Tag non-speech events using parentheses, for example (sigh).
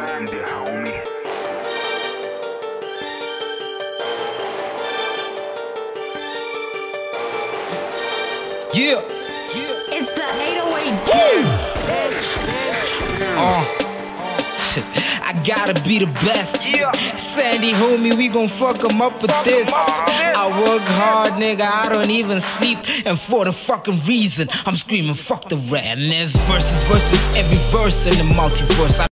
Homie. Yeah. It's the 808 Uh. (laughs) I gotta be the best. Yeah. Sandy, homie, we gon' fuck 'em up with this. up with this. I work hard, nigga, I don't even sleep. And for the fucking reason, I'm screaming, fuck the rap. And there's verses, verses, every verse in the multiverse. I